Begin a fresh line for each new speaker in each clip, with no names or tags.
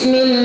بسم الله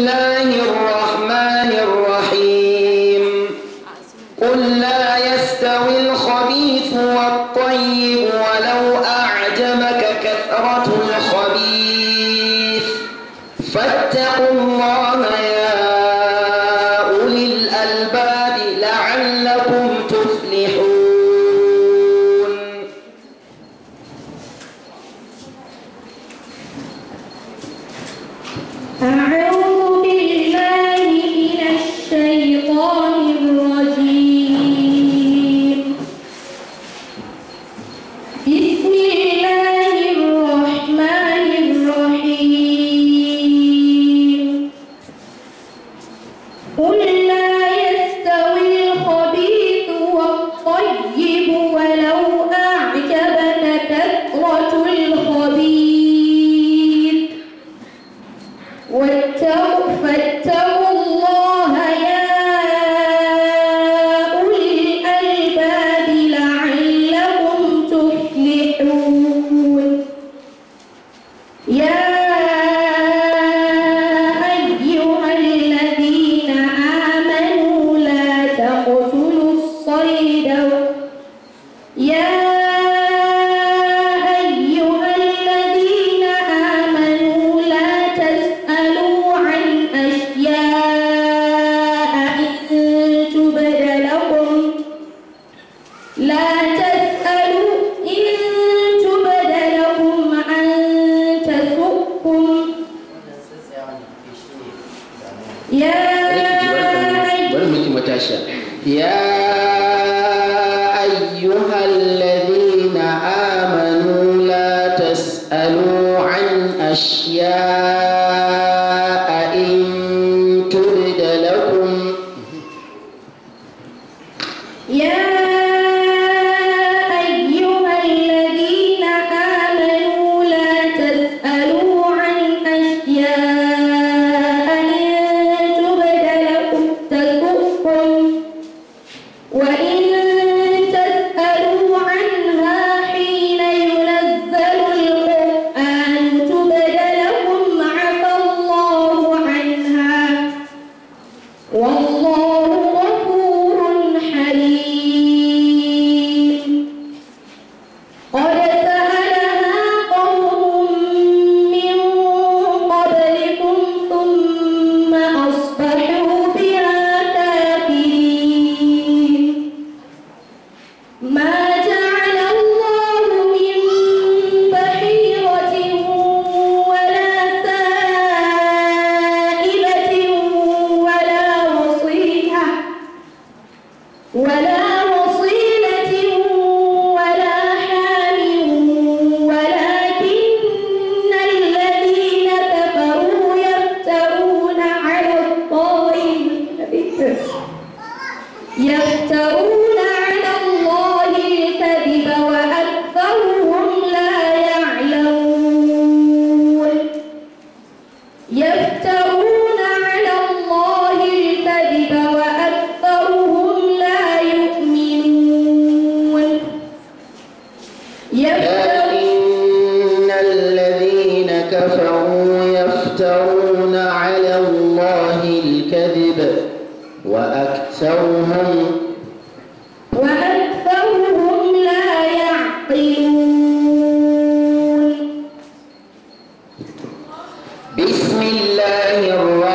بسم الله الرحمن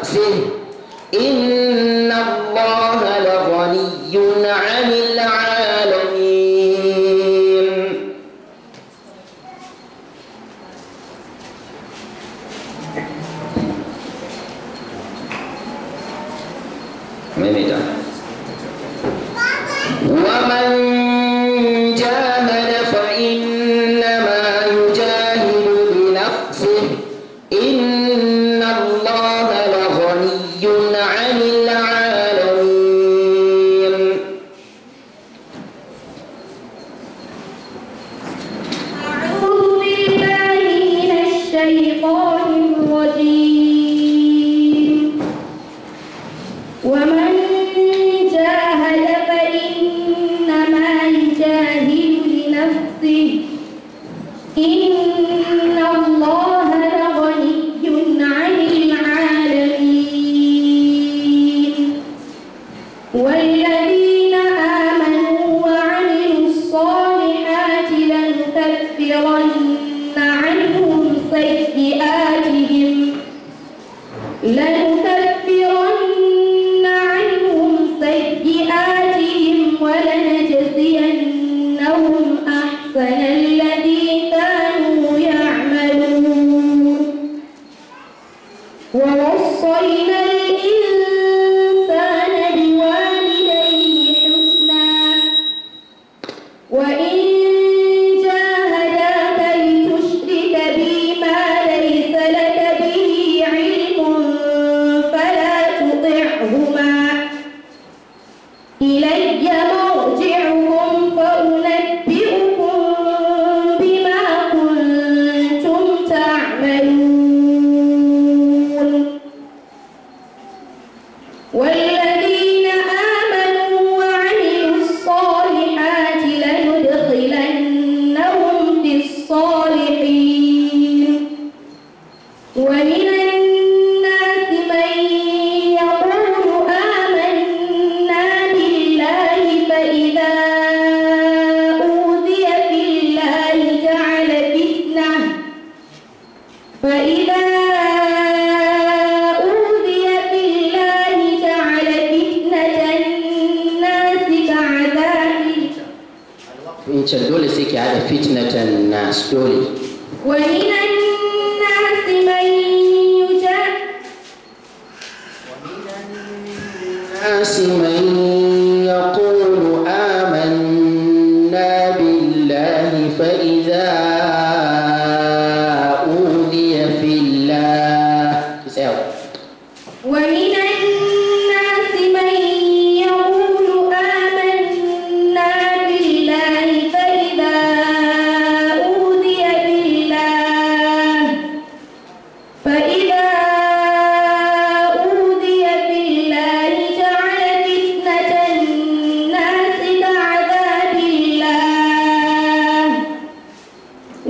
لنفسه إن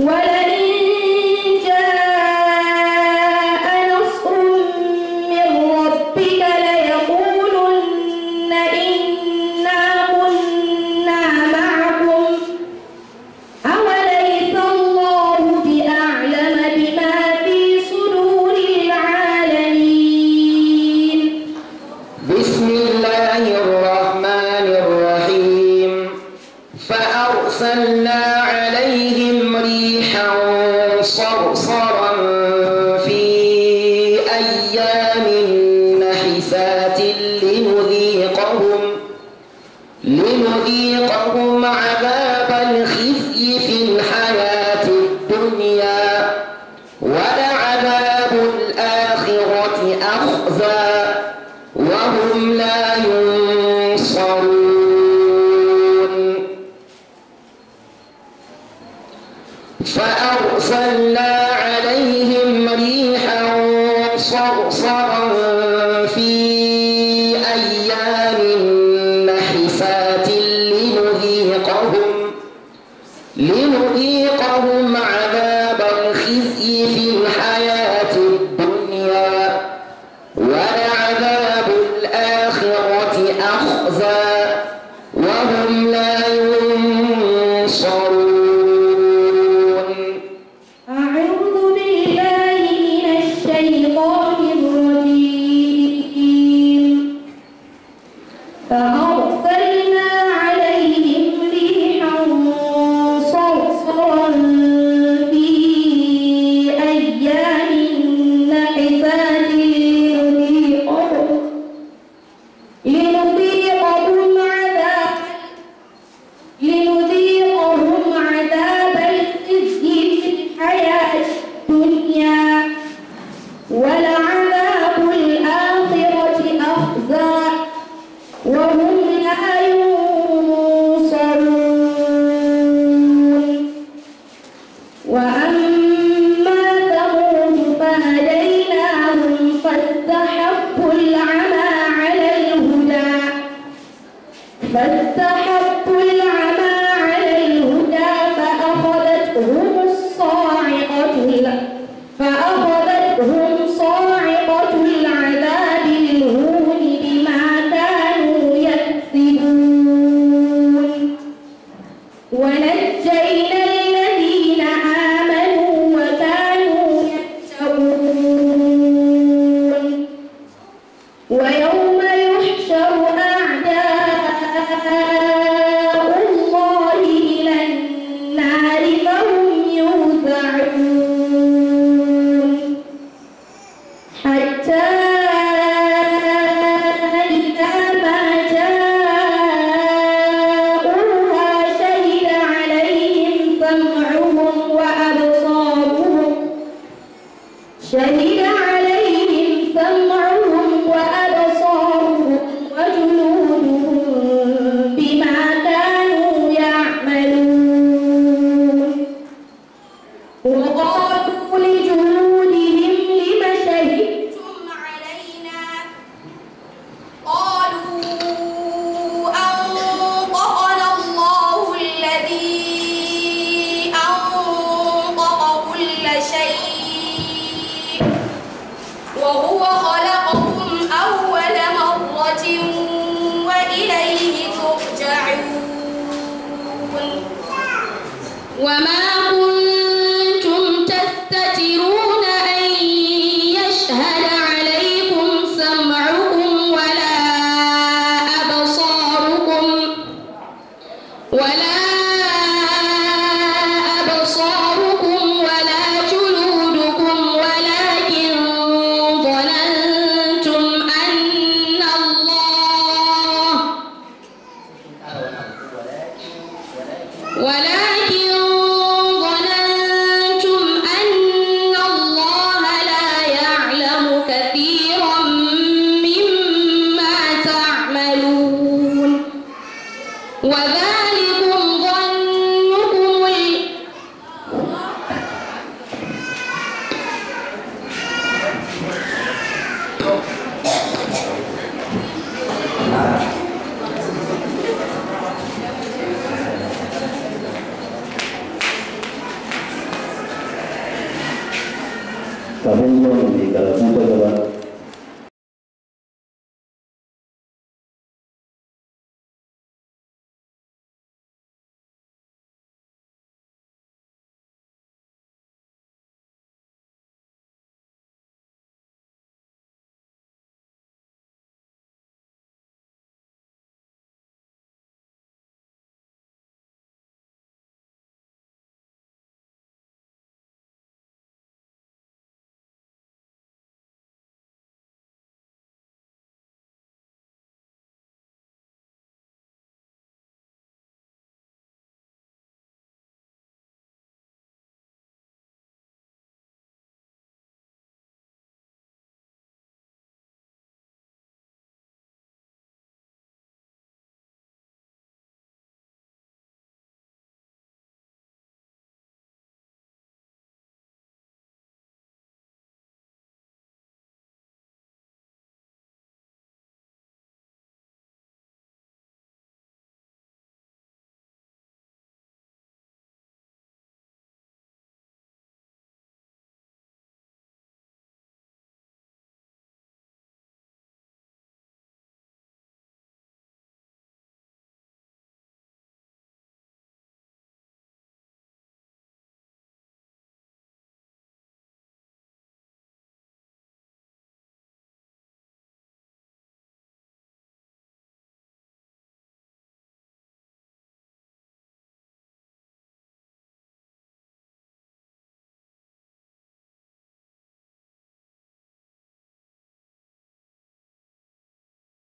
Voilà. ويوم